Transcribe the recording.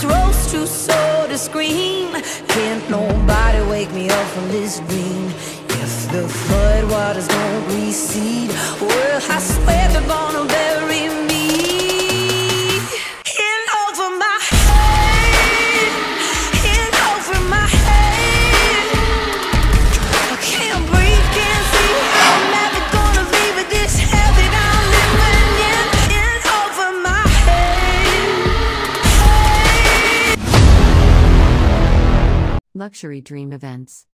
throat's too sore to scream. Can't nobody wake me up from this dream. If the floodwaters don't recede, well, I swear they're gonna Luxury Dream Events.